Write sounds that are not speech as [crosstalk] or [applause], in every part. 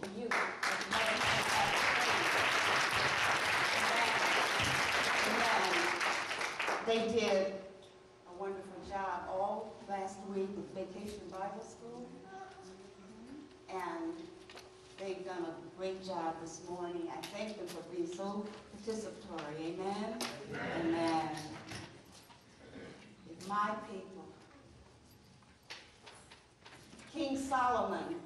the youth. as Mother has prayed. Amen. Amen. They did a wonderful job all last week with Vacation Bible School. And they've done a great job this morning. I thank them for being so participatory. Amen? Amen. If my people, King Solomon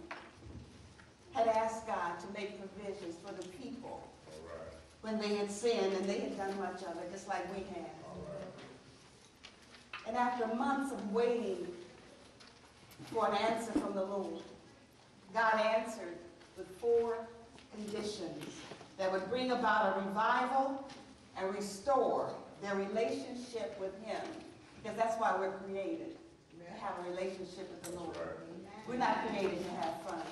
had asked God to make provisions for the people All right, when they had sinned, and they had done much of it, just like we have. all right. And after months of waiting for an answer from the Lord, God answered with four conditions that would bring about a revival and restore their relationship with Him. Because that's why we're created, to have a relationship with the Lord. Right. We're not created to have fun.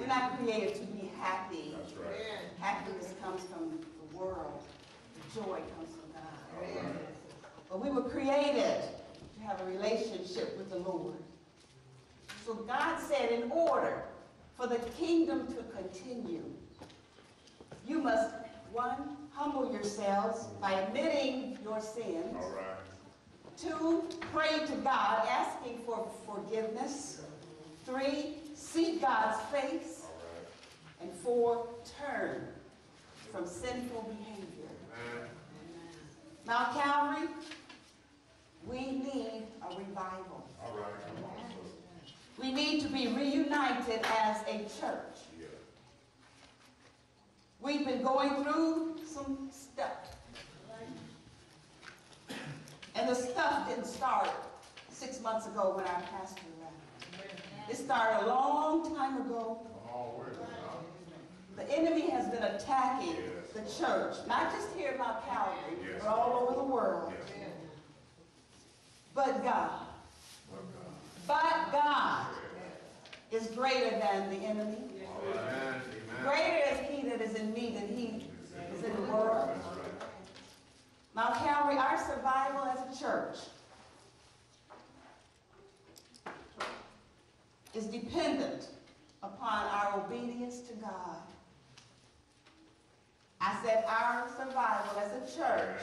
We're not created to be happy. That's right. Happiness comes from the world. The joy comes from God. right. But we were created to have a relationship with the Lord. So God said, in order for the kingdom to continue, you must, one, humble yourselves by admitting your sins. All right. Two, pray to God, asking for forgiveness. Three, seek God's face. And four, turn from sinful behavior. Amen. Mount Calvary, we need a revival. All right. Come on, sister. We need to be reunited as a church. Yeah. We've been going through some stuff. And the stuff didn't start six months ago when our pastor left. It started a long time ago. Come on with it now. The enemy has been attacking Yes. the church, not just here at Mount Calvary, Yes. but all over the world. Yes. But God, God. but God is greater than the enemy. Amen. Greater is he that is in me than he is in the world. Mount Calvary, our survival as a church is dependent upon our obedience to God. I said our survival as a church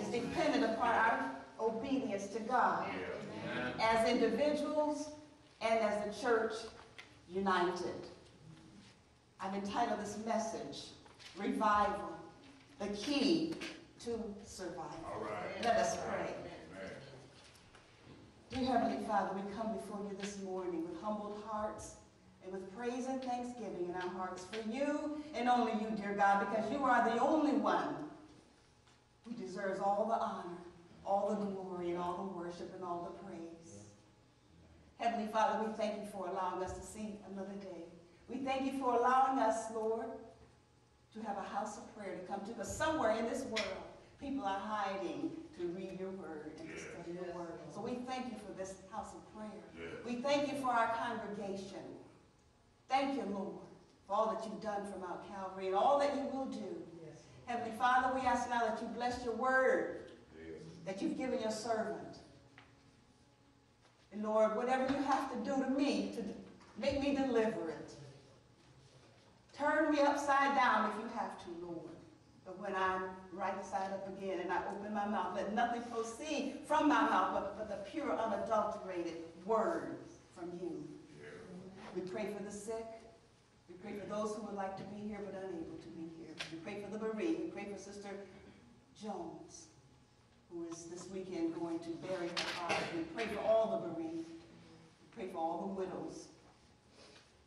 is dependent upon our obedience to God as individuals and as the church united. I've entitled this message, Revival, the Key to Survival. All right. Let us pray. Amen. Dear Heavenly Father, we come before you this morning with humbled hearts and with praise and thanksgiving in our hearts for you and only you, dear God, because you are the only one who deserves all the honor, all the glory, and all the worship and all the praise. Heavenly Father, we thank you for allowing us to see another day. We thank you for allowing us, Lord, to have a house of prayer to come to, because somewhere in this world, people are hiding to read your word and to study your word. So we thank you for this house of prayer. We thank you for our congregation. Thank you, Lord, for all that you've done for Mount Calvary and all that you will do. Heavenly Father, we ask now that you bless your word Yes. that you've given your servant. And Lord, whatever you have to do to me to make me deliver it. Turn me upside down if you have to, Lord. But when I'm right side up again and I open my mouth, let nothing proceed from my mouth but, but the pure, unadulterated word from you. Yeah. We pray for the sick. We pray for those who would like to be here but unable to be here. We pray for the bereaved. We pray for Sister Jones, who is this weekend going to bury her father. We pray for all the bereaved. We pray for all the widows.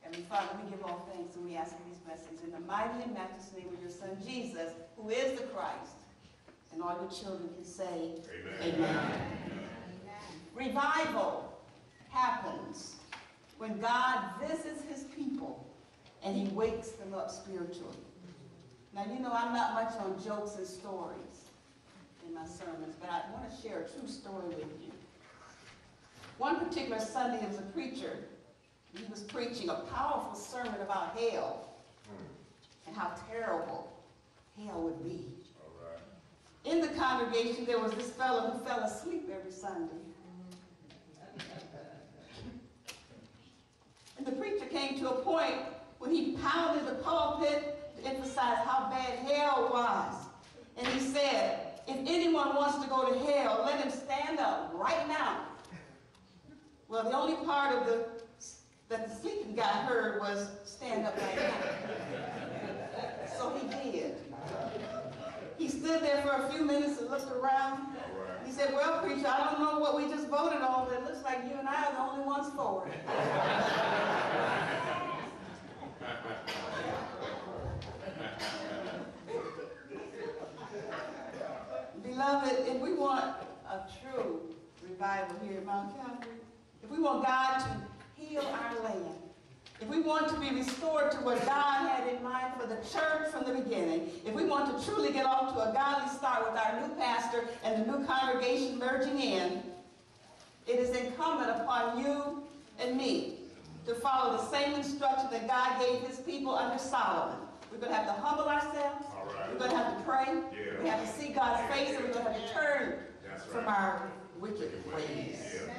Heavenly Father, we give all thanks and we ask for these blessings in the mighty and matchless name of your Son, Jesus, who is the Christ. And all your children can say, Amen. Amen. Revival happens when God visits his people and he wakes them up spiritually. Now, you know, I'm not much on jokes and stories in my sermons, but I want to share a true story with you. One particular Sunday, there was a preacher. He was preaching a powerful sermon about hell Hmm. and how terrible hell would be. All right. In the congregation, there was this fellow who fell asleep every Sunday. And the preacher came to a point when he pounded the pulpit to emphasize how bad hell was. And he said, if anyone wants to go to hell, let him stand up right now. Well, the only part of the that the sleeping guy heard was stand up right now. So he did. He stood there for a few minutes and looked around. He said, well, preacher, I don't know what we just voted on, but it looks like you and I are the only ones for it. Beloved, if we want a true revival here at Mount Calvary, if we want God to heal our land, if we want to be restored to what God had in mind for the church from the beginning, if we want to truly get off to a godly start with our new pastor and the new congregation merging in, it is incumbent upon you and me to follow the same instruction that God gave his people under Solomon. We're going to have to humble ourselves. All right. We're going to have to pray. Yeah. We have to see God's face, and we're going to have to turn That's from our wicked ways. Yeah.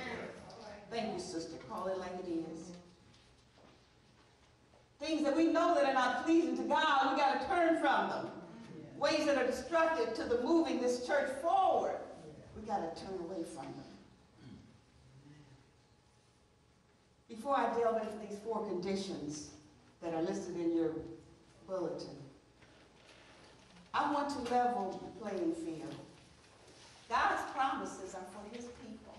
Thank you, sister. Call it like it is. Things that we know that are not pleasing to God, we got to turn from them. Ways that are destructive to the moving this church forward, we got to turn away from them. Before I delve into these four conditions that are listed in your bulletin, I want to level the playing field. God's promises are for his people.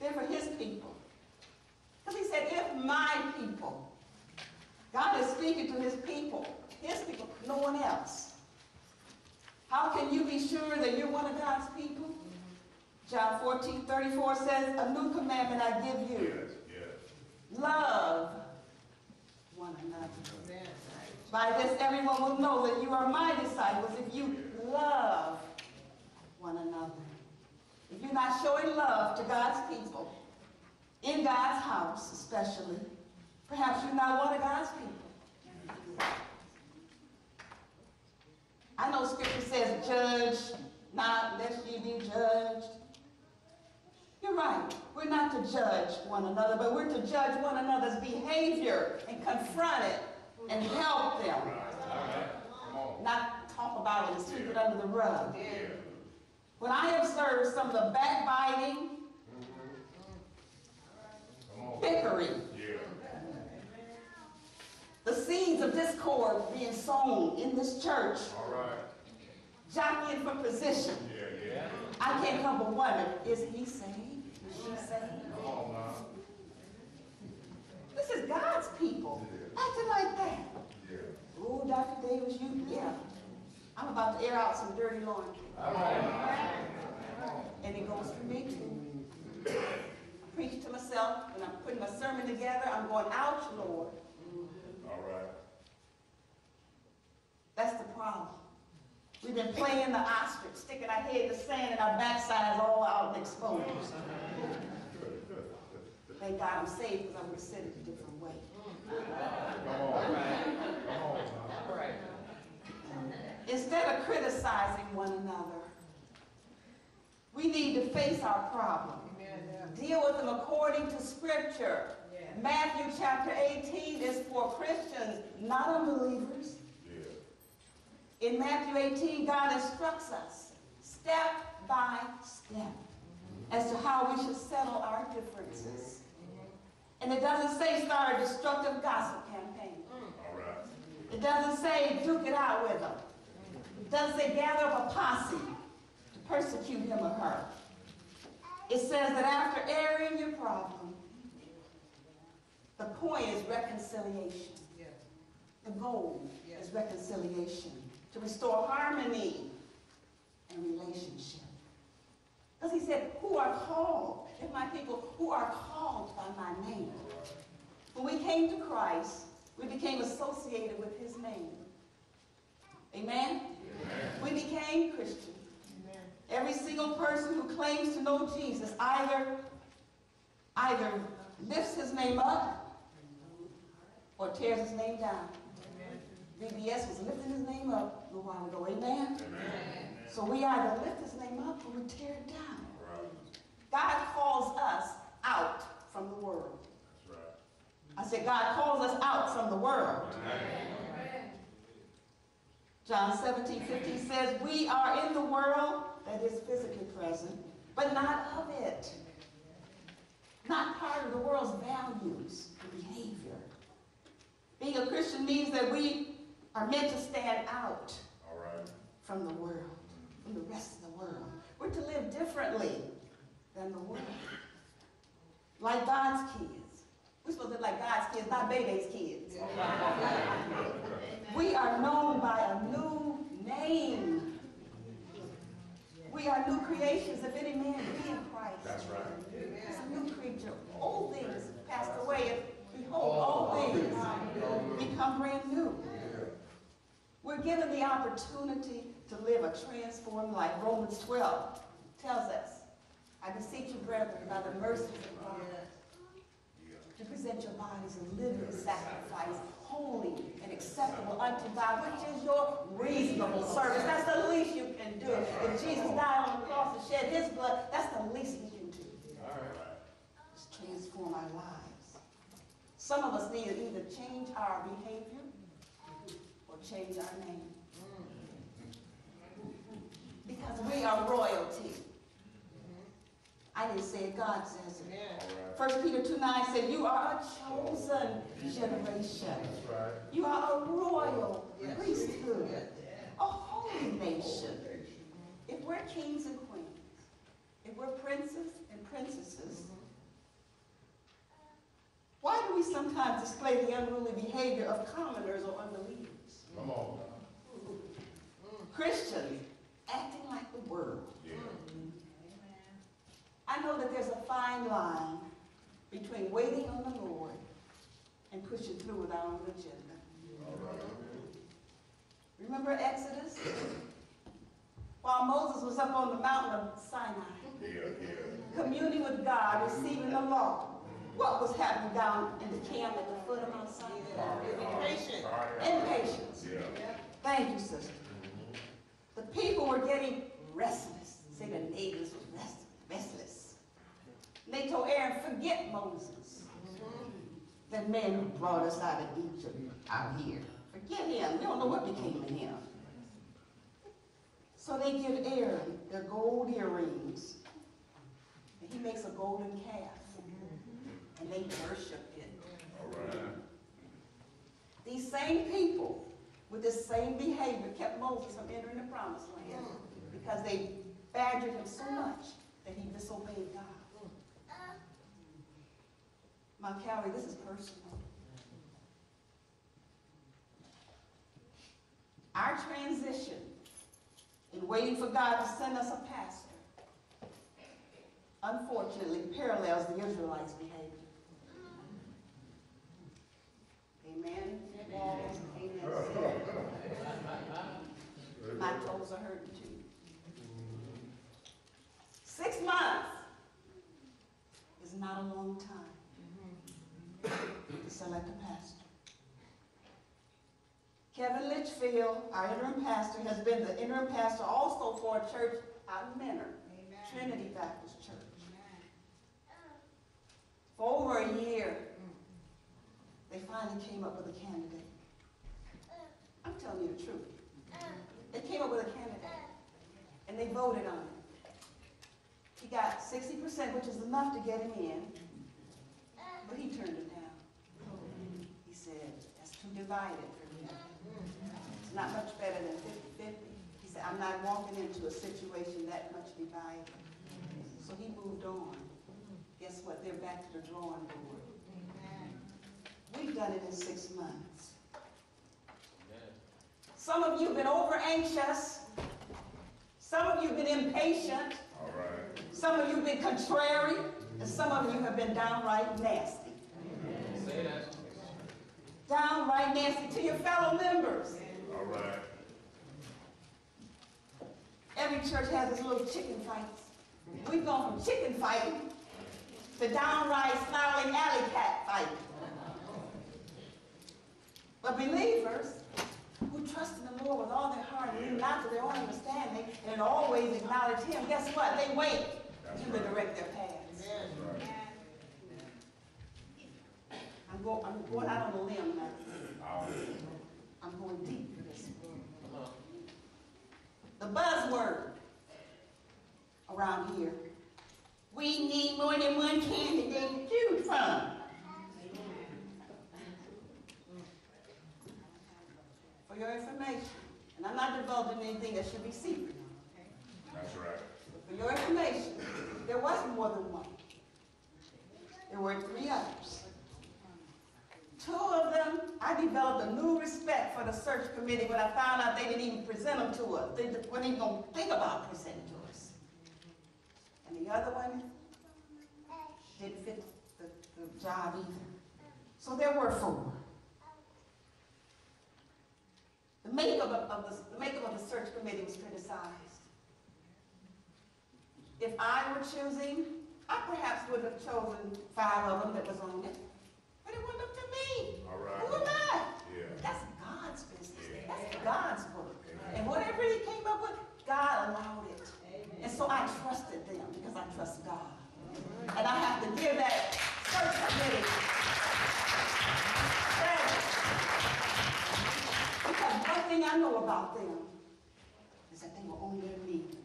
They're for his people. Said, if my people, God is speaking to his people, his people, no one else. How can you be sure that you're one of God's people? John 14, 34 says, a new commandment I give you. Yes, yes. Love one another. By this everyone will know that you are my disciples if you love one another. If you're not showing love to God's people, in God's house especially, perhaps you're not one of God's people. I know scripture says, judge not lest ye be judged. You're right. We're not to judge one another, but we're to judge one another's behavior and confront it and help them. On. Not talk about it and sweep it under the rug. When I observe some of the backbiting. Bickering, the seeds of discord being sown in this church, All right. jockeying for position. I can't help but wonder, is he saved? Is she saved? Come on now. This is God's people acting like that. Yeah. Oh, Dr. Davis, you, yeah. I'm about to air out some dirty laundry. On now. And it goes for me too. [laughs] Myself, when I'm putting my sermon together, I'm going, ouch, Lord. All right. That's the problem. We've been playing the ostrich, sticking our head in the sand and our backsides all out and exposed. Thank God I'm saved because I would have said it a different way. Come on. Come on now. Instead of criticizing one another, we need to face our problem. Deal with them according to Scripture. Matthew chapter 18 is for Christians, not unbelievers. Yeah. In Matthew 18, God instructs us step by step as to how we should settle our differences. Mm-hmm. And it doesn't say start a destructive gossip campaign. Mm. All right. It doesn't say duke it out with them. It doesn't say gather up a posse to persecute him or her. It says that after airing your problem, the point is reconciliation. The goal is reconciliation, to restore harmony and relationship. Because he said, who are called, if [laughs] my people who are called by my name. When we came to Christ, we became associated with his name. Amen? We became Christian. Every single person who claims to know Jesus either, either lifts his name up or tears his name down. VBS was lifting his name up a little while ago. Amen? So we either lift his name up or we tear it down. Right. God calls us out from the world. Right. I said, God calls us out from the world. John 17, 15 says, We are in the world that is physically present, but not of it. Not part of the world's values and behavior. Being a Christian means that we are meant to stand out All right. from the world, from the rest of the world. We're to live differently than the world. Like God's kids. We're supposed to live like God's kids, not baby's kids. We are known by a new name. We are new creations. If any man be in Christ, That's right. is a new creature. Old things passed away, and behold, all things become brand new. We're given the opportunity to live a transformed life. Romans 12 tells us, I beseech you, brethren, by the mercies of God, to present your bodies a living sacrifice, holy and acceptable unto God, which is your reasonable service. That's the least you can do. If Jesus died on the cross and shed his blood, that's the least we can do. Is transform our lives. Some of us need to either change our behavior or change our name. Because we are royalty. I didn't say it, God says it. All right. First Peter 2 9 said, You are a chosen generation. That's right. You are a royal priesthood, a holy nation. If we're kings and queens, if we're princes and princesses, why do we sometimes display the unruly behavior of commoners or unbelievers? Come on. Christians acting like the world. Yeah. I know that there's a fine line between waiting on the Lord and pushing through with our own agenda. Remember Exodus? While Moses was up on the mountain of Sinai, communing with God, receiving the law, what was happening down in the camp at the foot of Mount Sinai? Impatience. Yeah. Thank you, sister. The people were getting restless. Say the neighbors was restless. restless. They told Aaron, forget Moses. That man who brought us out of Egypt out here. Forget him. We don't know what became of him. So they give Aaron their gold earrings. And he makes a golden calf. And they worship it. All right. These same people with this same behavior kept Moses from entering the promised land because they badgered him so much that he disobeyed God. Uh, Mount Calvary, this is personal. Our transition in waiting for God to send us a pastor unfortunately parallels the Israelites' behavior. Amen. Walls, amen. My toes are hurting too. Six months is not a long time to select a pastor. Kevin Litchfield, our interim pastor, has been the interim pastor also for a church out in Menor, Trinity Baptist Church. For over a year, they finally came up with a candidate. I'm telling you the truth. They came up with a candidate, and they voted on it. He got sixty percent, which is enough to get him in, but he turned it down. He said, that's too divided for me. It's not much better than 50-50. He said, I'm not walking into a situation that much divided. So he moved on. Guess what? They're back to the drawing board. We've done it in six months. Some of you have been over anxious. Some of you have been impatient. All right. Some of you have been contrary. And some of you have been downright nasty. Downright nasty to your fellow members. All right. Every church has its little chicken fights. We've gone from chicken fighting to downright snarling alley cat fighting. But believers who trust in the Lord with all their heart and lean not to their own understanding and always acknowledge Him, guess what? They wait He will direct their paths. I'm going, I'm going out on a limb now. I'm going deep for this. The buzzword around here. We need more than one candidate to choose from. For your information. And I'm not divulging anything that should be secret. That's right for your information, there was more than one. There were three others. Two of them, I developed a new respect for the search committee when I found out they didn't even present them to us. They weren't even gonna think about presenting to us. And the other one didn't fit the, the job either. So there were four. The makeup of, of the, the makeup of the search committee was criticized. If I were choosing, I perhaps would have chosen five of them that was on it. But it wasn't up to me. All Who right. am I? Yeah. That's God's business. That's God's work. And whatever he came up with, God allowed it. And so I trusted them because I trust God. And I have to give that search committee credit. Because one thing I know about them is that they were on their knees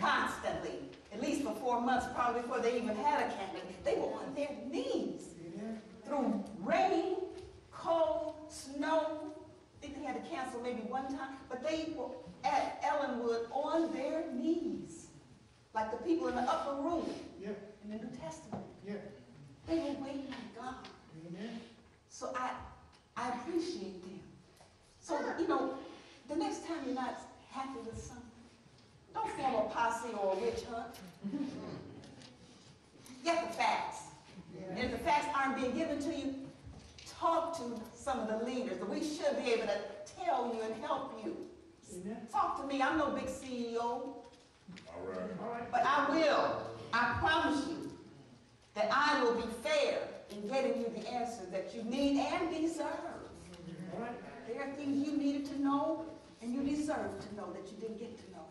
constantly, at least for four months, probably before they even had a candidate. They were on their knees through rain, cold, snow. I think they had to cancel maybe one time, but they were at Ellenwood on their knees, like the people in the upper room Yeah, in the New Testament. yeah, They were waiting on God. amen. So I, I appreciate them. So, you know, the next time you're not happy with something, don't form a posse or a witch hunt. Get the facts. And if the facts aren't being given to you, talk to some of the leaders. We should be able to tell you and help you. Amen. Talk to me. I'm no big CEO, All right. All right. but I will. I promise you that I will be fair in getting you the answers that you need and deserve. All right. There are things you needed to know and you deserve to know that you didn't get to know.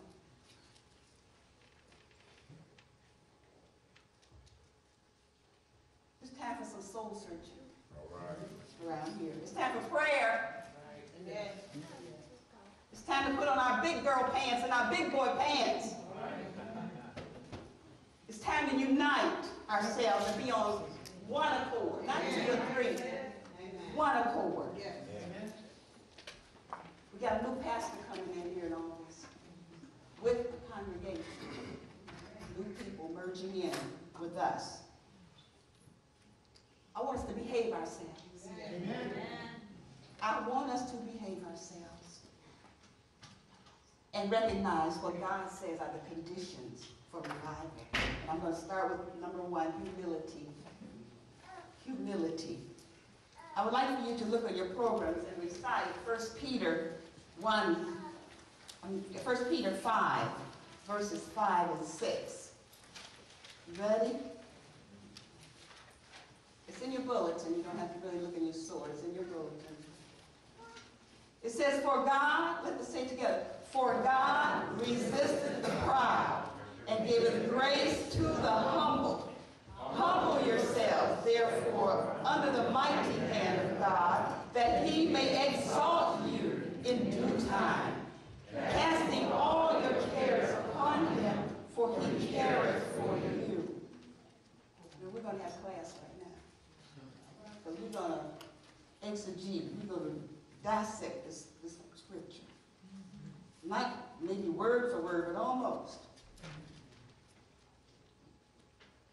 It's time for some soul searching All right. around here. It's time for prayer. It's time to put on our big girl pants and our big boy pants. It's time to unite ourselves and be on one accord, not two or three. One accord. Amen. We got a new pastor coming in here in August with the congregation. New people merging in with us. I want us to behave ourselves. Amen. I want us to behave ourselves and recognize what God says are the conditions for revival. And I'm going to start with number one, humility. Humility. I would like for you to look at your programs and recite 1 Peter 1, um, 1 Peter 5, verses 5 and 6. You ready? It's in your bulletin. You don't have to really look in your sword. It's in your bulletin. It says, For God, let us say together, for God resisteth the proud and giveth grace to the humble. Humble yourselves, therefore, under the mighty hand of God, that he may exalt you in due time, casting all your cares upon him, for he careth for you. Now, we're going to have class. Because we're going to exegete, we're going to dissect this, this scripture. Not maybe word for word, but almost.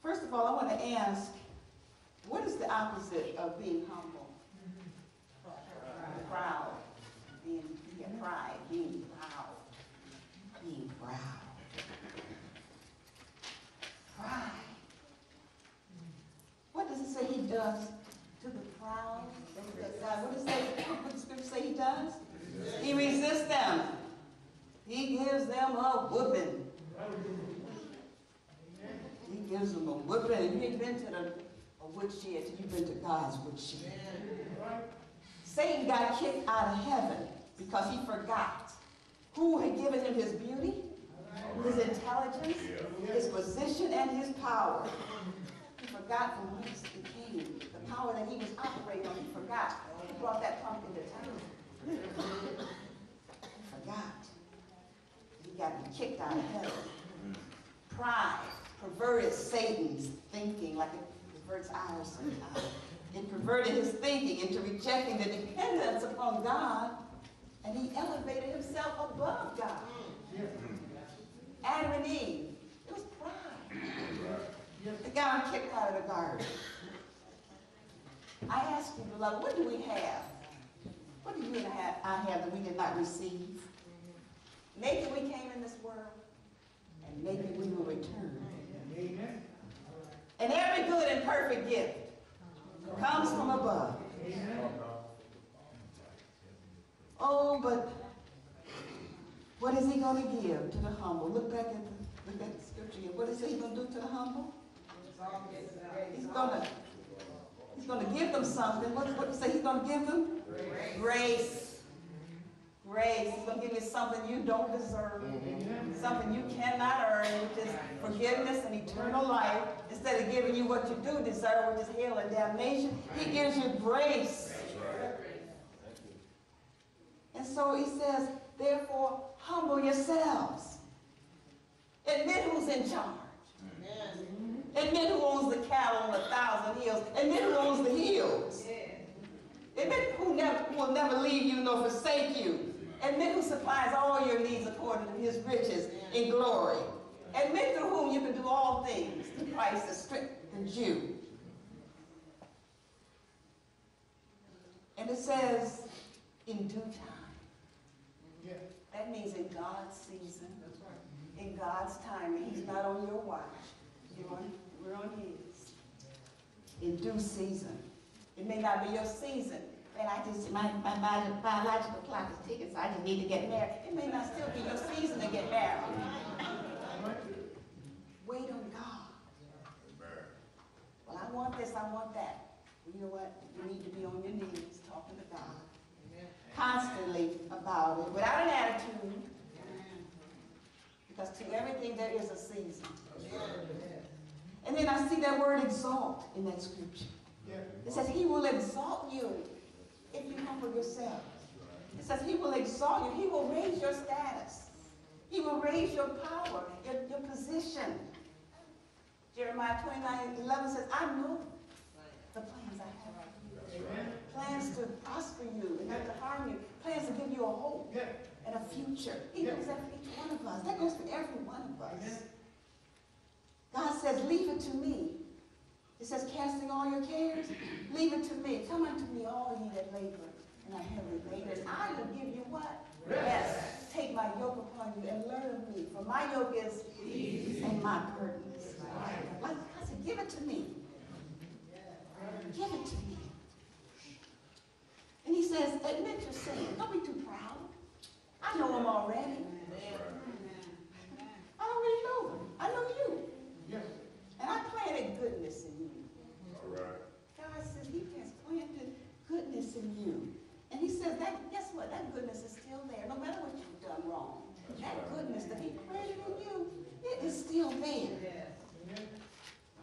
First of all, I want to ask, what is the opposite of being humble? Proud. Being, yeah, pride, being proud. Being proud. Pride. What does it say he does to the proud? God, what does it, what does scripture say he does? He resists them. He gives them a whooping. He gives them a whooping. And you been to the, a woodshed till you've been to God's woodshed. Satan got kicked out of heaven because he forgot who had given him his beauty, his intelligence, his position, and his power. He forgot from whence it came. The power that he was operating on, he forgot. He brought that pumpkin to town. He forgot. Got kicked out of heaven. Pride perverted Satan's thinking like it perverts ours sometimes. It perverted his thinking into rejecting the dependence upon God And he elevated himself above God. Adam and Eve, it was pride. The guy kicked out of the garden. I ask you, beloved, what do we have? What do you and I have that we did not receive? Maybe we came in this world, and maybe we will return. And every good and perfect gift comes from above. Oh, but what is he going to give to the humble? Look back at the, look at the scripture here. What is he going to do to the humble? He's going to, he's going to give them something. What, what say? He's going to give them? Grace. Grace. He's going to give you something you don't deserve. Amen. Something you cannot earn, which is forgiveness and eternal life. Instead of giving you what you do deserve, which is hell and damnation, he gives you grace. Right. And so he says, therefore, humble yourselves. Admit who's in charge. Admit who owns the cattle on a thousand hills. Admit who owns the hills. Admit who, never, who will never leave you nor forsake you. Admit who supplies all your needs according to his riches in glory. Admit through whom you can do all things through Christ that strengthens you. And it says, in due time. Yes. That means in God's season, That's right. in God's timing. He's not on your watch. You're on, we're on His. In due season. It may not be your season. And I just, my, my bio- biological clock is ticking, so I just need to get married. It may not still be your season to get married. Wait on God. Well, I want this, I want that. You know what? You need to be on your knees talking to God. Constantly about it, without an attitude. Because to everything there is a season. And then I see that word exalt in that scripture. It says, He will exalt you if you humble yourself. It says, He will exalt you. He will raise your status. He will raise your power, your, your position. Jeremiah 29 11 says, I know the plans I have for you. Amen. Plans to prosper you and not to harm you. Plans to give you a hope Yes. and a future. He Yeah. does that for each one of us. That goes for every one of us. Amen. God says, leave it to me. It says, casting all your cares, leave it to me. Come unto me, oh, all ye that labor and are heavy laden. and I will give you what? Rest. Take my yoke upon you and learn of me. For my yoke is easy and my burden is light. Like I said, give it to me. Give it to me. And he says, admit your sin. Don't be too proud. I know him already. I already know him. I know you. Yes. And I planted goodness in you. All right. God says he has planted goodness in you. And he says that, guess what? That goodness is still there, no matter what you've done wrong. That goodness that he planted in you, it is still there. Amen.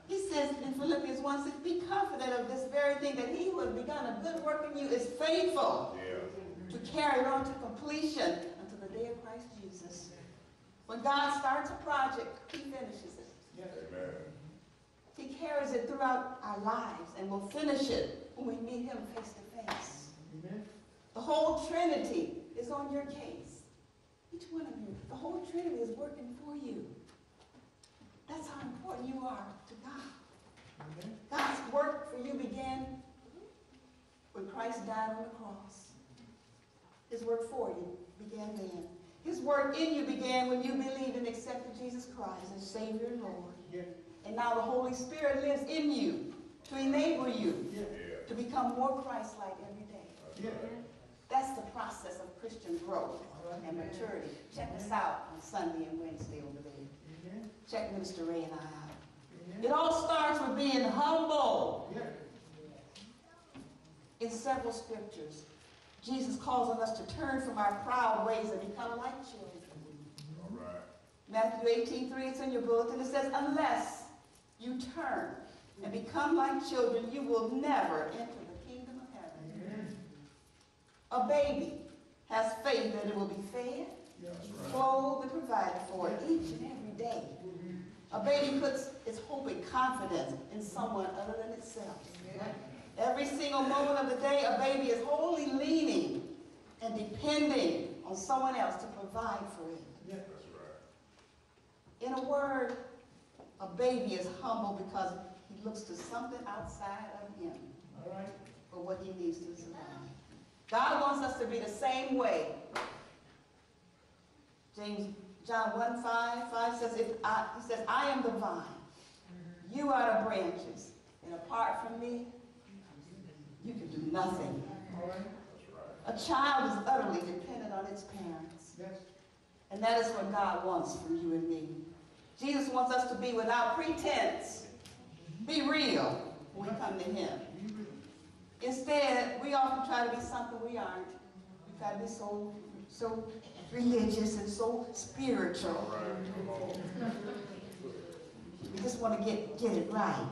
He says in Philippians 1 6, be confident of this very thing that he who has begun a good work in you is faithful Yeah. to carry it on to completion until the day of Christ Jesus. When God starts a project, he finishes it. Yes. Amen. He carries it throughout our lives and will finish it when we meet him face to face. Amen. The whole Trinity is on your case. Each one of you. The whole Trinity is working for you. That's how important you are to God. Amen. God's work for you began when Christ died on the cross. His work for you began then. His work in you began when you believed and accepted Jesus Christ as Savior and Lord. Yes. And now the Holy Spirit lives in you to enable you Yeah. to become more Christ-like every day. That's That's the process of Christian growth and maturity. Check us out on Sunday and Wednesday over there. Check Minister Ray and I out. It all starts with being humble. In several scriptures, Jesus calls on us to turn from our proud ways and become like children. All right. Matthew 18, 3, it's in your bulletin. It says, unless you turn and become like children, you will never enter the kingdom of heaven. Amen. A baby has faith that it will be fed, clothed, and provided for each and every day. Mm-hmm. A baby puts its hope and confidence in someone other than itself. Every single moment of the day, a baby is wholly leaning and depending on someone else to provide for it. Right. In a word, a baby is humble because he looks to something outside of him All right. for what he needs to survive. God wants us to be the same way. James, John 1, 5, 5 says, if I, he says, I am the vine, mm-hmm. you are the branches, and apart from me, you can do nothing. All right. That's right. A child is utterly dependent on its parents. And that is what God wants from you and me. Jesus wants us to be without pretense. Be real when we come to him. Instead, we often try to be something we aren't. We try to be so, so religious and so spiritual. right. Come on. We just want to get, get it right.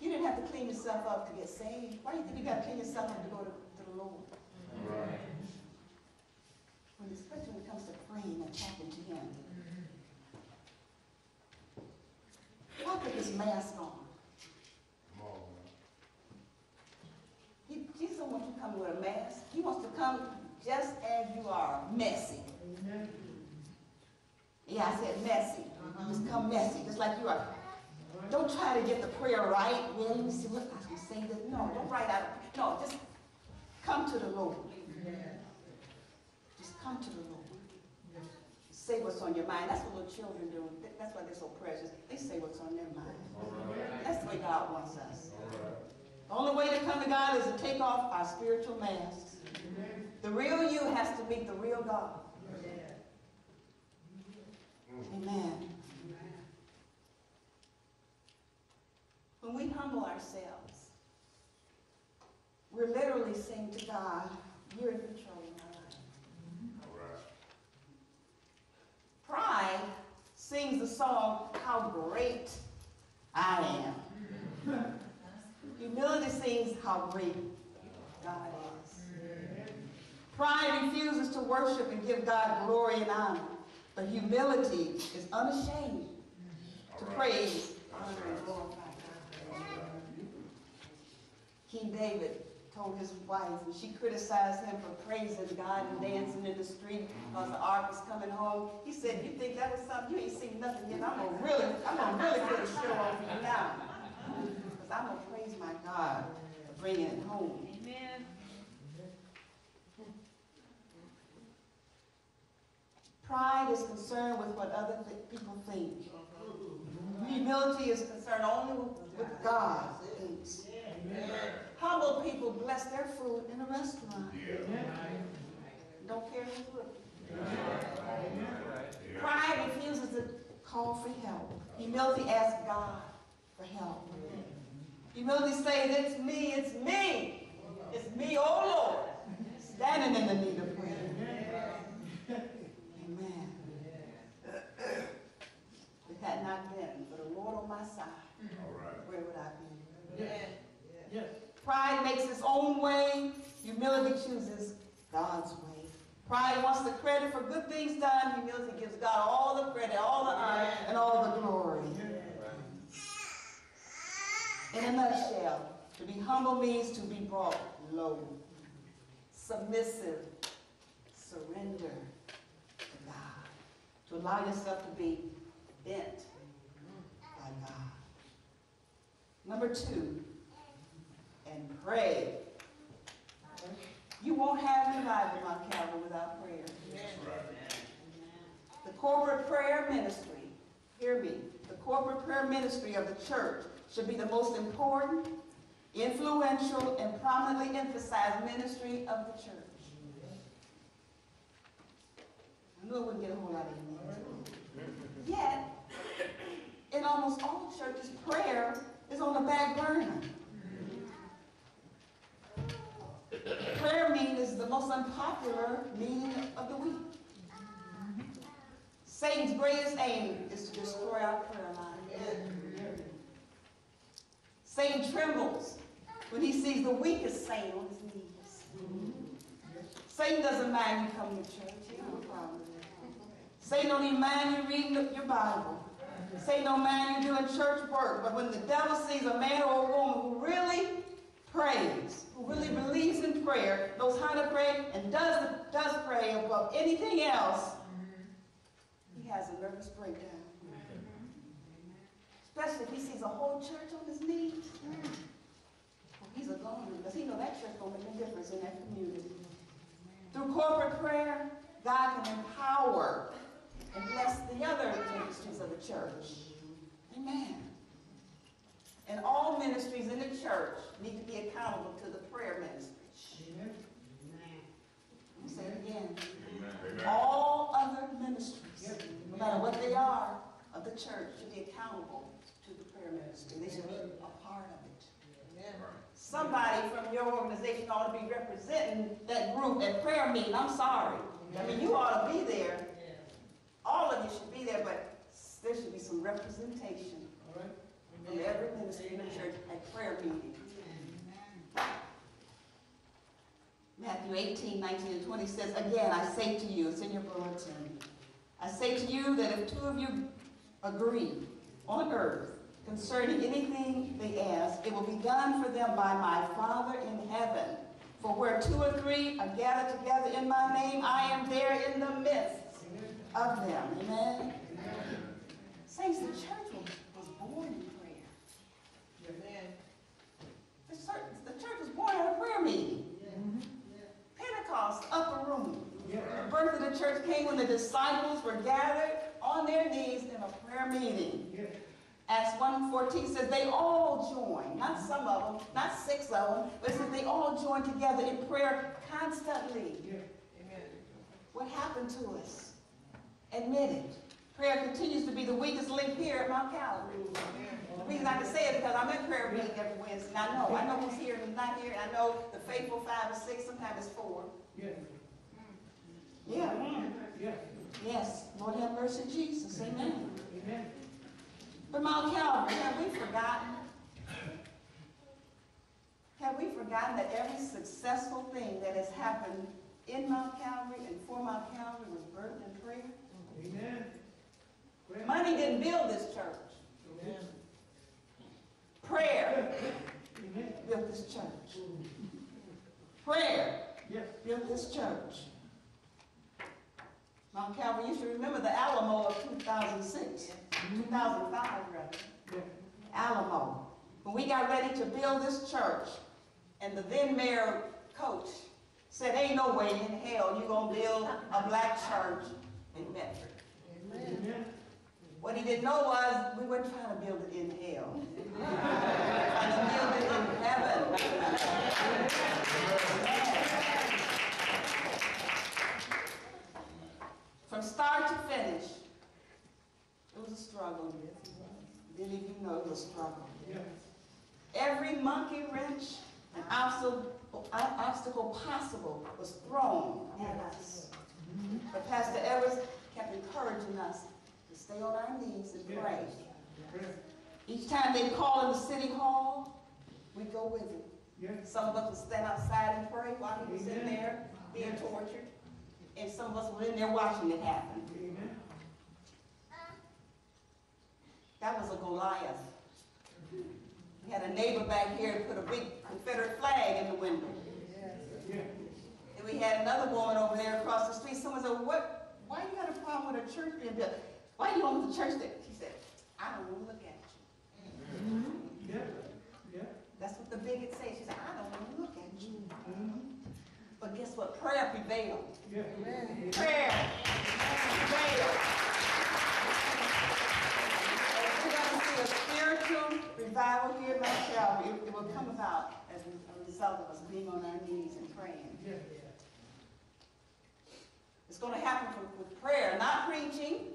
You didn't have to clean yourself up to get saved. Why do you think you got to clean yourself up to go to, to the Lord? Right. When, especially when it comes to praying and talking to him. Why put this mask on? Come on, man. He, Jesus don't want you coming with a mask. He wants to come just as you are, messy. Yeah, I said messy. Just come messy, just like you are. Don't try to get the prayer right. Well, let me see what I can say. This. No, don't write out. No, just come to the Lord. Just come to the Lord. Say what's on your mind. That's what little children do. That's why they're so precious. They say what's on their mind. Right. That's the way God wants us. Right. The only way to come to God is to take off our spiritual masks. Amen. The real you has to meet the real God. Amen. When we humble ourselves, we're literally saying to God, you're in control of my life. All right. Pride sings the song, How Great I Am. [laughs] Humility sings, How Great God is. Pride refuses to worship and give God glory and honor, but humility is unashamed to praise, honor, and glorify God. King David told his wife and she criticized him for praising God and dancing in the street because the ark was coming home, he said, you think that was something, you ain't seen nothing yet. I'm gonna really, I'm gonna really put a show on for you now. Because I'm gonna praise my God for bringing it home. Amen. Pride is concerned with what other th- people think. Humility is concerned only with what God. Humble people bless their food in a restaurant. Don't care who's looking. Yeah. Pride refuses to call for help. Humility asks God for help. Humility says, it's me, it's me. It's me, oh Lord, standing in the need of prayer. Amen. It had not been for the Lord on my side, All right. where would I be? Yes. Pride makes its own way. Humility chooses God's way. Pride wants the credit for good things done. Humility gives God all the credit, all the honor, and all the glory. In a nutshell, to be humble means to be brought low, submissive, surrender to God, to allow yourself to be bent by God. Number two, and pray. You won't have revival, Mount Calvary, without prayer. Right. The corporate prayer ministry, hear me, the corporate prayer ministry of the church should be the most important, influential, and prominently emphasized ministry of the church. I knew I wouldn't get a whole lot of amen. Yet, in almost all churches, prayer is on the back burner. Prayer meeting is the most unpopular meeting of the week. Satan's greatest aim is to destroy our prayer life. Satan trembles when he sees the weakest saint on his knees. Satan doesn't mind you coming to church. He don't problem. Satan don't even mind you reading your Bible. Satan don't mind you doing church work. But when the devil sees a man or a woman who really prays, who really believes in prayer, knows how to pray, and does, does pray above anything else, he has a nervous breakdown. Especially if he sees a whole church on his knees. Well, he's a goner because he know that church gonna make a difference in that community. Through corporate prayer, God can empower and bless the other ministries of the church. Amen. And all ministries in the church need to be accountable to the prayer ministry. Amen. I'll Say it again. Amen. All other ministries, no matter what they are, of the church should be accountable to the prayer ministry. They should be a part of it. Somebody from your organization ought to be representing that group at prayer meeting. I'm sorry. I mean, you ought to be there. All of you should be there, but there should be some representation All right. from every ministry in the church at prayer meeting. Matthew 18, 19, and 20 says, Again, I say to you, it's in your bulletin, I say to you that if two of you agree on earth concerning anything they ask, it will be done for them by my Father in heaven. For where two or three are gathered together in my name, I am there in the midst of them. Amen? Saints, the church was, born in prayer. The church, the church was born at a prayer meeting. Pentecost, upper room. Yeah. The birth of the church came when the disciples were gathered on their knees in a prayer meeting. Yeah. Acts 1.14 says they all joined, not some of them, not six of them, but it says they all joined together in prayer constantly. Yeah. What happened to us? Admit it. Prayer continues to be the weakest link here at Mount Calvary. The reason I can say it because I'm in prayer meeting every Wednesday. And I know, I know who's here and who's not here. And I know the faithful five or six, sometimes it's four. Yeah. Yeah. Yeah. Yes. Lord have mercy, Jesus. Amen. Amen. But Mount Calvary, have we forgotten? Have we forgotten that every successful thing that has happened in Mount Calvary and for Mount Calvary was birthed in prayer? Amen. Money didn't build this church. Amen. Prayer Amen. built this church. Prayer Yes. built this church. Mount Calvary, you should remember the Alamo of 2006, 2005 rather. Yeah. Alamo. When we got ready to build this church, and the then mayor coach said, ain't no way in hell you're gonna build a black church in Medford. Amen. What he didn't know was, we weren't trying to build it in hell. We were trying to build it in heaven. From start to finish, it was a struggle. Many of you know it was a struggle. Every monkey wrench and obstacle, obstacle possible was thrown at us. But Pastor Evers kept encouraging us to stay on our knees and pray. Each time they call in the city hall, we go with him. Yeah. Some of us would stand outside and pray while he was in there being tortured. And some of us were in there watching it happen. Amen. That was a Goliath. We had a neighbor back here put a big Confederate flag in the window. Yeah. We had another woman over there across the street. Someone said, what, why you got a problem with a church being built? Why you on the church that? She said, I don't want to look at you. Yeah. Yeah. That's what the bigot said. She said, I don't want to look at you. Mhm. But guess what? Prayer prevailed. Yeah. Prayer prevailed. We're going to see a spiritual revival here Mount It, it will come about as a result of us being on our knees and praying. Yeah. Going to happen with, with prayer, not preaching,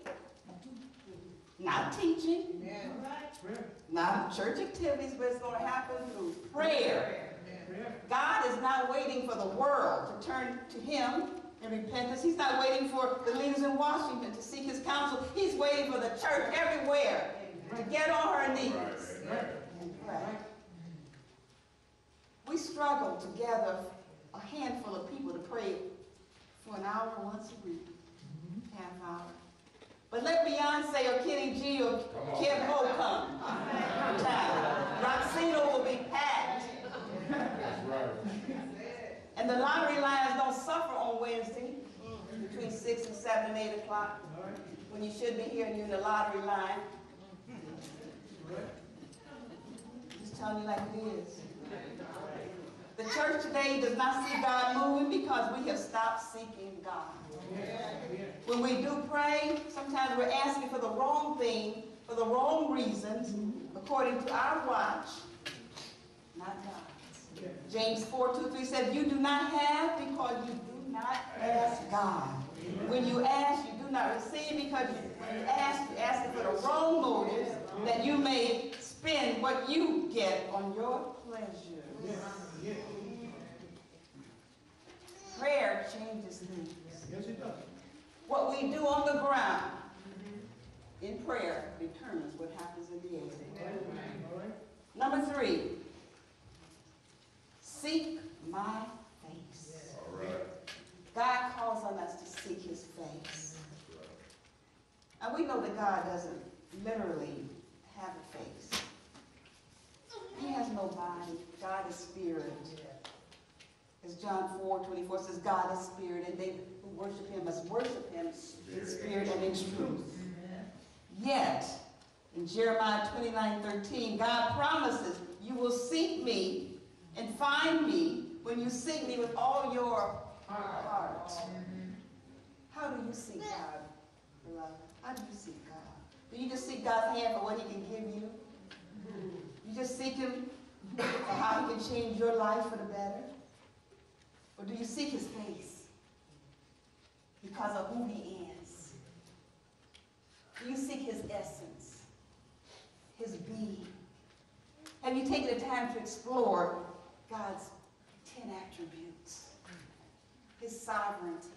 not teaching, not church activities, but it's going to happen through prayer. God is not waiting for the world to turn to Him in repentance. He's not waiting for the leaders in Washington to seek His counsel. He's waiting for the church everywhere to get on her knees. We struggle to gather a handful of people to pray for an hour once a week, half hour. But let Beyonce or Kenny G or. Kim Ho come. [laughs] Rocksino will be packed. That's right. And the lottery lines don't suffer on Wednesday between six and seven and eight o'clock when you should be here and you're in the lottery line. Mm-hmm. Just telling you like it is. The church today does not see God moving because we have stopped seeking God. When we do pray, sometimes we're asking for the wrong thing, for the wrong reasons, according to our watch, not God's. James 4, 2, 3 said, You do not have because you do not ask God. When you ask, you do not receive because you, when you ask, you ask for the wrong motives that you may spend what you get on your pleasure. Yeah. Prayer changes things. Yes, it does. What we do on the ground in prayer determines what happens in the air. All right. Number three, seek my face. All right. God calls on us to seek his face. And we know that God doesn't literally have a face. He has no body. God is spirit. As John 4, 24 says, God is spirit, and they who worship him must worship him in spirit and in truth. Yet, in Jeremiah 29, 13, God promises, you will seek me and find me when you seek me with all your heart. How do you seek God, beloved? How do you seek God? Do you just seek God's hand for what he can give you? You just seek him for how he can change your life for the better? Or do you seek his face? Because of who he is? Do you seek his essence, his being? Have you taken the time to explore God's ten attributes? His sovereignty,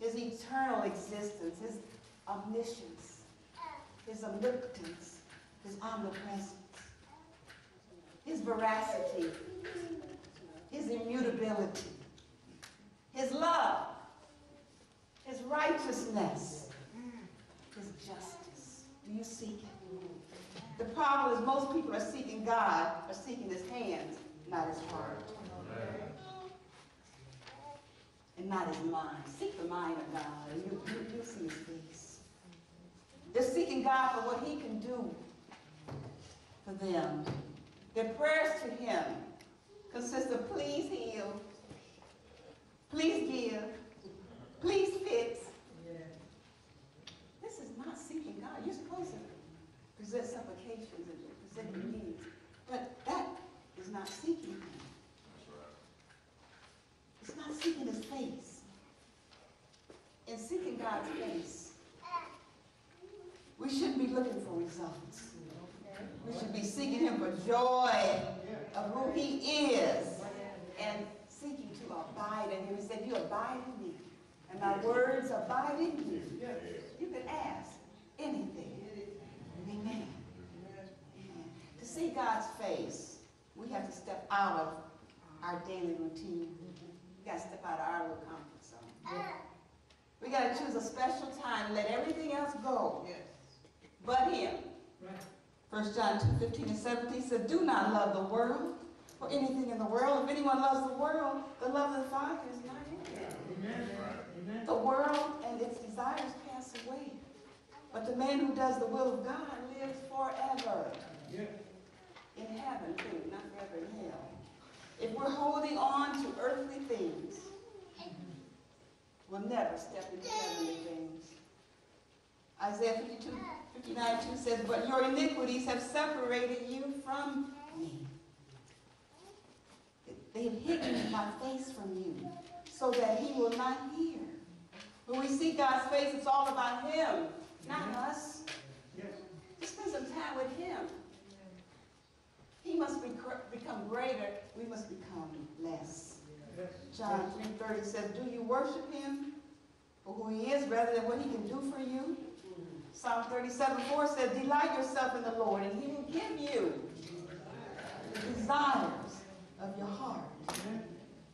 his eternal existence, his omniscience, his omnipotence, his omnipresence, his veracity, his immutability, his love, his righteousness, his justice. Do you seek it? The problem is most people are seeking God, are seeking his hands, not his heart. And not his mind. Seek the mind of God, and you, you, you'll see his face. They're seeking God for what he can do for them. Their prayers to him consist of please heal, please give, please fix. This is not seeking God. You're supposed to present supplications and present your needs, but that is not seeking him. It's not seeking his face. In seeking God's face, we shouldn't be looking for results. We should be seeking him for joy of who he is and seeking to abide in him. He said, you abide in me and my words abide in you. Yeah. You can ask anything. Amen. Amen. To see God's face, we have to step out of our daily routine. We got to step out of our little comfort zone. We got to choose a special time, let everything else go, but Him. Right. 1 John 2, 15 and 17 says, Do not love the world or anything in the world. If anyone loves the world, the love of the Father is not in him. The world and its desires pass away. But the man who does the will of God lives forever. Yeah. In heaven, too, not forever in hell. If we're holding on to earthly things, we'll never step into heavenly things. Isaiah 52, 59, 2 says, But your iniquities have separated you from me. They have hidden my face from you, so that he will not hear. When we see God's face, it's all about him, not us. Yes. Just spend some time with him. He must be, become greater, we must become less. John 3.30 says, do you worship him for who he is rather than what he can do for you? Psalm 37, 4 says, delight yourself in the Lord and he will give you the desires of your heart.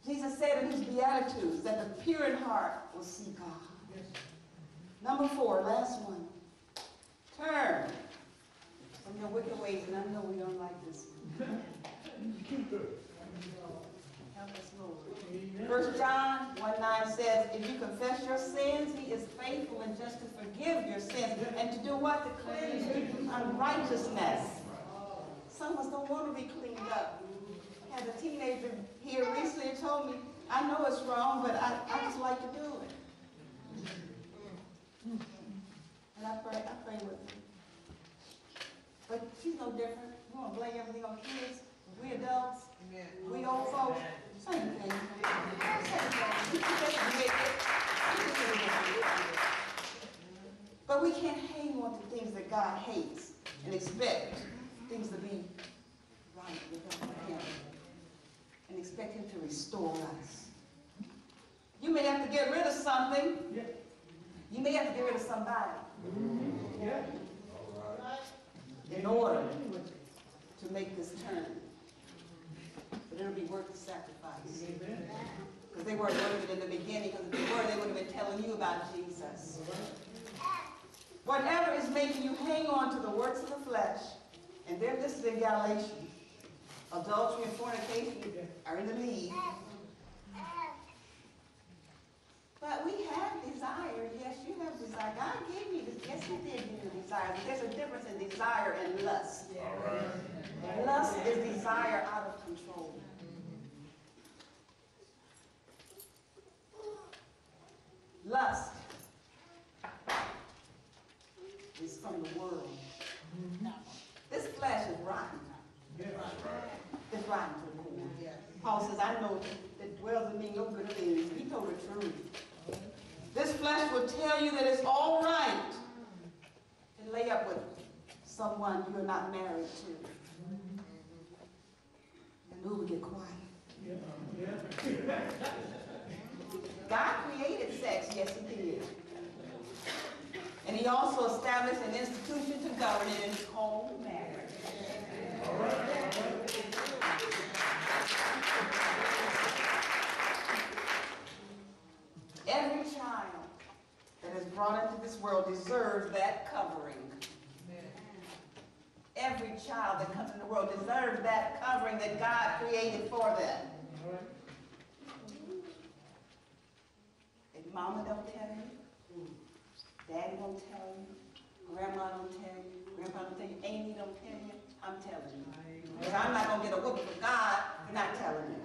Jesus said in his Beatitudes that the pure in heart will see God. Number four, last one. Turn from your wicked ways, and I know we don't like this. Lord. [laughs] First John 1 9 says, if you confess your sins, he is faithful and just to forgive your sins and to do what? To cleanse you from unrighteousness. Some of us don't want to be cleaned up. I had a teenager here recently told me, I know it's wrong, but I, I just like to do it. And I pray, I pray with her. But she's no different. We don't blame everything on kids. We adults, we old folks, same thing. Same thing. We just admit it. We just admit it. But we can't hang on to things that God hates and expect things to be right with Him and expect Him to restore us. You may have to get rid of something. You may have to get rid of somebody Yeah. In order to make this turn. But it'll be worth the sacrifice. Because they weren't worth it in the beginning, because if they were, they would have been telling you about Jesus. Whatever is making you hang on to the works of the flesh, and they're listed in Galatians, adultery and fornication are in the lead. But we have desire. Yes, you have desire. God gave you this. Yes, He did give you desire. But there's a difference in desire and lust. All right. Lust is desire out of control. Lust is from the world. This flesh is rotten. It's rotten to the core. Paul says, I know that dwells in me no good things. He told the truth. This flesh will tell you that it's all right to lay up with someone you're not married to. And would get quiet? God created yes he did. And he also established an institution to govern it, called marriage. All right. Every child that is brought into this world deserves that covering. Every child that comes in the world deserves that covering that God created for them. All right. If mama don't tell you, daddy don't tell you, grandma don't tell you, grandpa don't tell you, Amy don't tell you, I'm telling you. Because I'm not going to get a whooping from God for not telling you.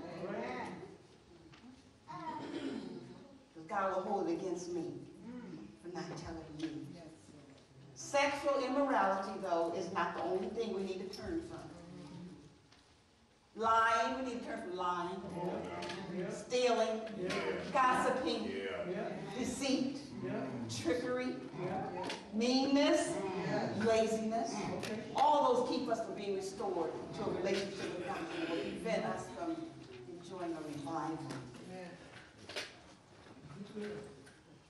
Because God will hold it against me for not telling you. Sexual immorality, though, is not the only thing we need to turn from. Lying, we need to turn from lying, Yeah. stealing, Yeah. gossiping, Yeah. Deceit, trickery, meanness, laziness. Okay. All those keep us from being restored to a relationship with God and will prevent us from enjoying a revival.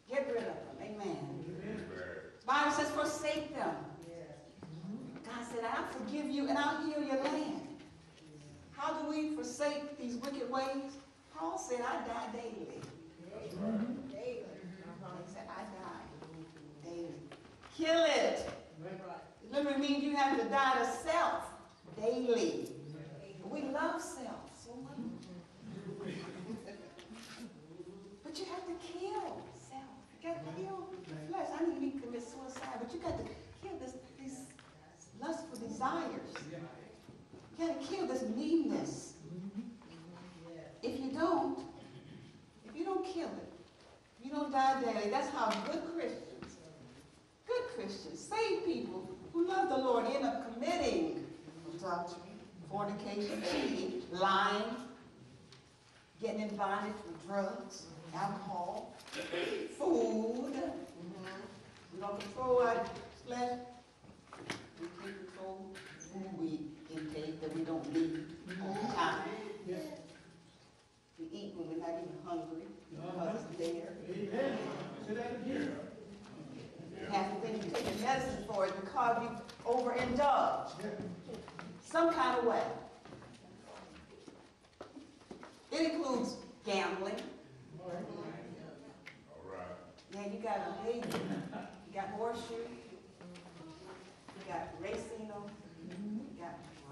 Get rid of them, amen. Amen. Bible says, forsake them. God said, I'll forgive you and I'll heal your land. How do we forsake these wicked ways? Paul said, I die daily. That's mm-hmm. right. Daily. He said, I die daily. Kill it. It literally means you have to die to self daily. We love self so much. But you have to kill self. You got to kill the flesh. I didn't mean commit suicide, but you got to kill this, these lustful desires. You got to kill this meanness. If you don't, if you don't kill it, you don't die daily. That's how good Christians, good Christians, saved people who love the Lord end up committing adultery, fornication, cheating, lying, getting in bondage with drugs, alcohol, food. Mm-hmm. We don't control our flesh. We can't control food we intake that we don't need all the time. We eat when we're not even hungry because it's there. Amen. Say that again. Half the thing you take your medicine for is because you overindulge Yeah. some kind of way. It includes gambling. All right. You got a big, you got horseshoe, you got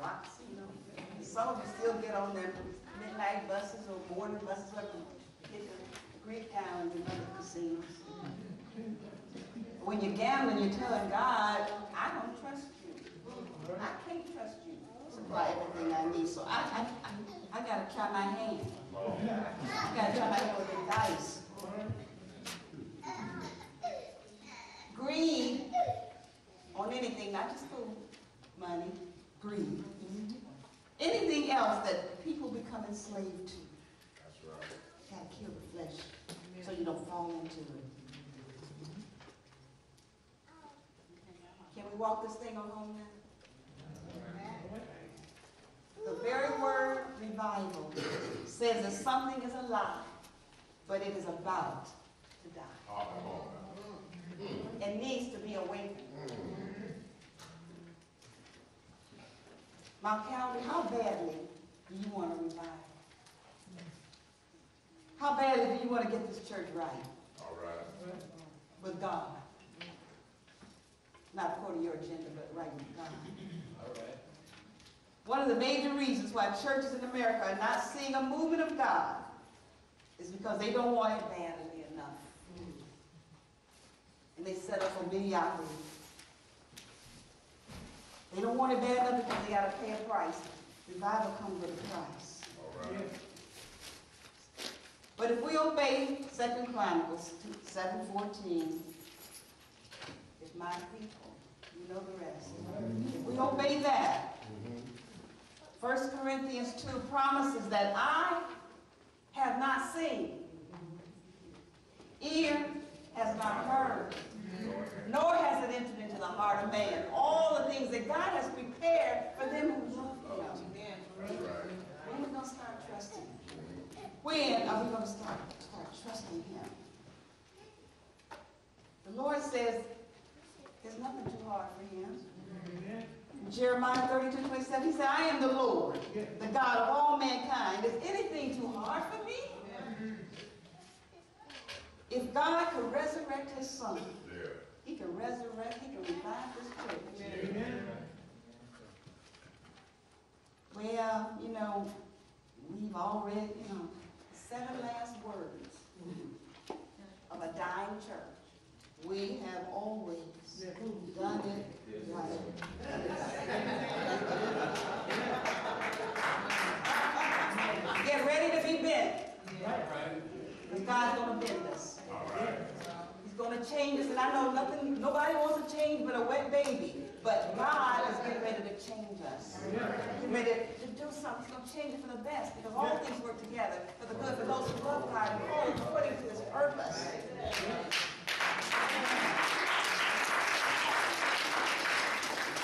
racino, you Rocksino. Some of you still get on there, midnight buses or morning buses or get to Greek towns and other casinos. When you're gambling, you're telling God, I don't trust you. I can't trust you to supply everything I need, so I, I, I, I gotta try my hand. I gotta try my hand with the dice. Greed on anything, not just food, money, greed. Anything else that people become enslaved to. That's right. Gotta kill the flesh so you don't fall into it. Can we walk this thing on home now? The very word revival says that something is alive, but it is about to die and needs to be awakened. Mount Calvary, how badly do you want to revive? How badly do you want to get this church right All right. with God? Not according to your agenda, but right with God. All right. One of the major reasons why churches in America are not seeing a movement of God is because they don't want it badly enough. And they set up for mediocrity. They don't want it bad enough because they gotta pay a price. Revival comes with a price. All right. But if we obey Second Chronicles seven fourteen, if my people, you know the rest. If we obey that, mm-hmm. First Corinthians two promises that I have not seen, ear has not heard, nor has it entered into the heart of man. All the things that God has prepared for them who love Him. Oh. That's right. When are we gonna start trusting? When are we gonna start, start trusting Him? The Lord says, there's nothing too hard for Him. Jeremiah 32, 27, he said, I am the Lord, the God of all mankind. Is anything too hard for me? If God could resurrect his son, Yeah. he can resurrect, he can revive this church. Well, you know, we've already, you know, seven last words of a dying church. We have always done it right. Get ready to be bent. Because God's gonna bend us. He's gonna change us, and I know nothing, nobody wants to change but a wet baby. But God is getting ready to change us. Getting ready to do something, He's gonna change it for the best, because all things work together for the good for those who love God and called according to His purpose.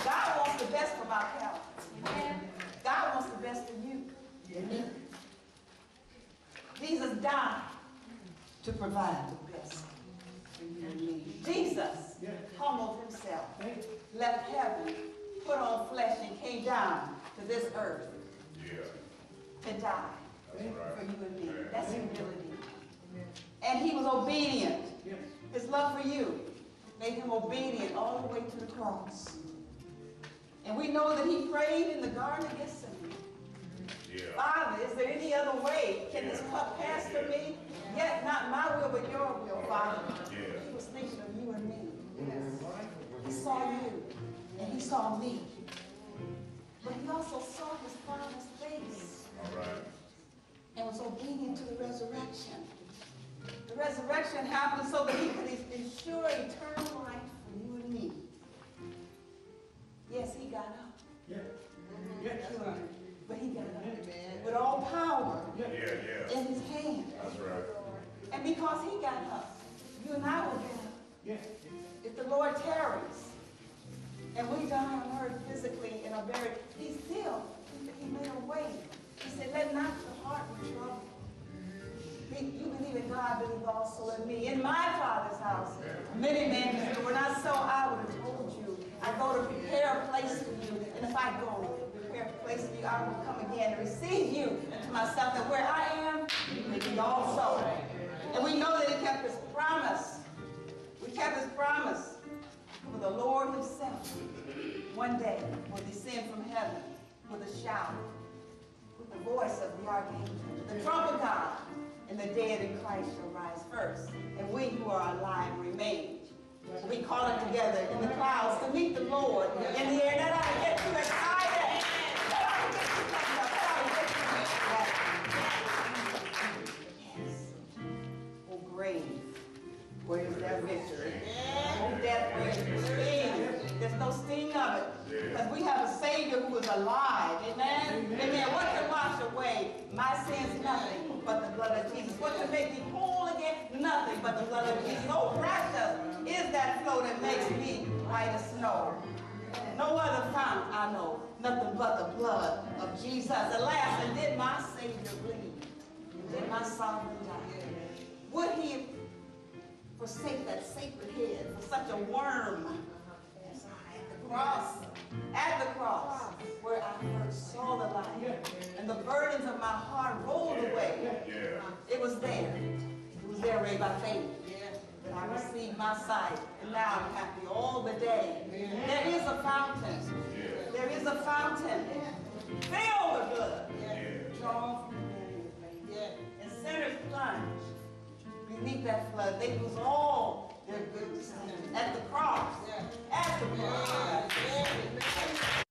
God wants the best for Mount Calvary. God wants the best for you. Jesus died to provide the best for you Jesus humbled himself, left heaven, put on flesh, and came down to this earth Yeah. to die That's for you and me. That's humility. And he was obedient. His love for you made him obedient all the way to the cross. And we know that he prayed in the Garden of Gethsemane. Yeah. Father, is there any other way? Can this cup pass from me? Yet not my will, but your will, Father. Yeah. He was thinking of you and me. He saw you, and he saw me. But he also saw his Father's face All right. and was obedient to the resurrection. The resurrection happened so that he could ensure eternal life for you and me. Yes, he got up. Yeah. Mm-hmm. Sure, But he got up with all power Yeah, yeah. in his hand. That's right. And because he got up, you and I will get up. If the Lord tarries, and we die on earth physically and are buried, he still, he, made a way. He said, let not your heart be troubled. You believe in God, believe also in me. In my Father's house, many men, were not so, I would have told you. I go to prepare a place for you, and if I go prepare a place for you, I will come again and receive you into myself, that where I am, you may be also. And we know that he kept his promise. One day, will descend from heaven with a shout, with the voice of the archangel, the trumpet God, and the dead in Christ shall rise first, and we who are alive remain. We call it together in the clouds to meet the Lord in the air. That ought to get you excited. To. Yes. Oh, grave, where is that victory? Oh, death, where is the sting? There's no sting of it. Because we have a Savior who is alive. Amen? Amen. What can wash away my sins? Nothing but the blood of Jesus. What can make me whole again? Nothing but the blood of Jesus. Oh, precious is that flow that makes me white as snow. No other fountain I know. Nothing but the blood of Jesus. Alas, and did my Savior bleed? Did my sovereign die? Would he forsake that sacred head for such a worm as I at the cross? At the cross, where I first saw the light, and the burdens of my heart rolled away. It was there. It was there, Ray, by faith. That I received my sight, and now I'm happy all the day. There is a fountain. There is a fountain. Filled with blood. Drawn from the. And sinners plunge beneath that flood. They lose all their good sins. At the cross. At the cross.